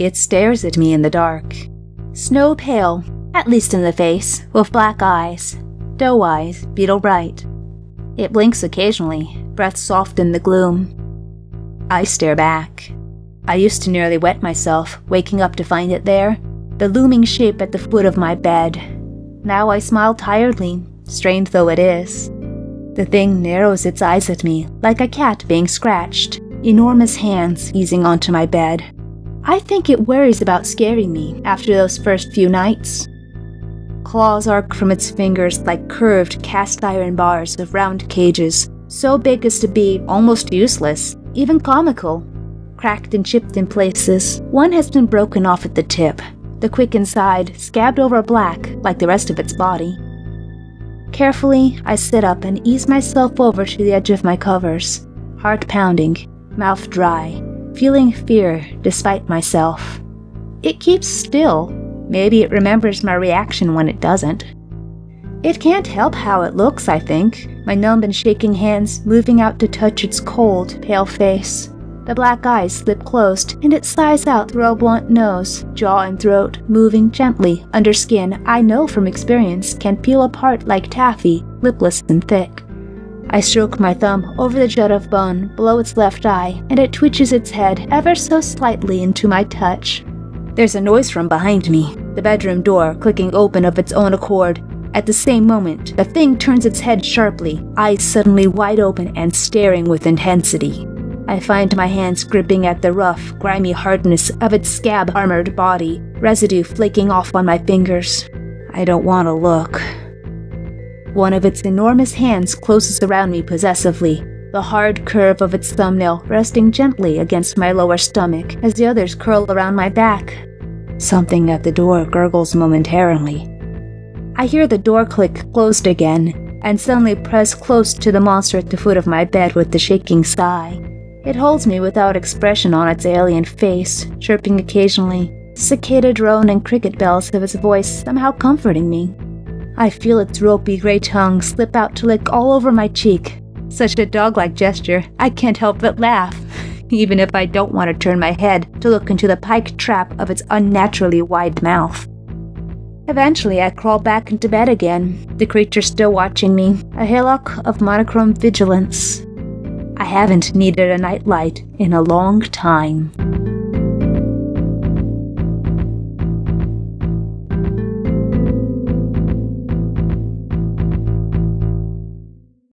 It stares at me in the dark. Snow pale, at least in the face, with black eyes. Doe eyes, beetle bright. It blinks occasionally, breath soft in the gloom. I stare back. I used to nearly wet myself, waking up to find it there, the looming shape at the foot of my bed. Now I smile tiredly, strained though it is. The thing narrows its eyes at me, like a cat being scratched, enormous hands easing onto my bed. I think it worries about scaring me after those first few nights. Claws arc from its fingers like curved cast iron bars of round cages, so big as to be almost useless, even comical. Cracked and chipped in places, one has been broken off at the tip, the quick inside scabbed over black like the rest of its body. Carefully, I sit up and ease myself over to the edge of my covers, heart pounding, mouth dry, feeling fear despite myself. It keeps still. Maybe it remembers my reaction when it doesn't. It can't help how it looks, I think, my numb and shaking hands moving out to touch its cold, pale face. The black eyes slip closed, and it sighs out through a blunt nose, jaw and throat moving gently under skin I know from experience can peel apart like taffy, lipless and thick. I stroke my thumb over the jut of bone below its left eye, and it twitches its head ever so slightly into my touch. There's a noise from behind me, the bedroom door clicking open of its own accord. At the same moment, the thing turns its head sharply, eyes suddenly wide open and staring with intensity. I find my hands gripping at the rough, grimy hardness of its scab armored body, residue flaking off on my fingers. I don't want to look. One of its enormous hands closes around me possessively, the hard curve of its thumbnail resting gently against my lower stomach as the others curl around my back. Something at the door gurgles momentarily. I hear the door click closed again, and suddenly press close to the monster at the foot of my bed with the shaking sigh. It holds me without expression on its alien face, chirping occasionally, cicada drone and cricket bells of its voice somehow comforting me. I feel its ropey gray tongue slip out to lick all over my cheek. Such a dog like gesture, I can't help but laugh, even if I don't want to turn my head to look into the pike trap of its unnaturally wide mouth. Eventually, I crawl back into bed again, the creature still watching me, a hillock of monochrome vigilance. I haven't needed a nightlight in a long time.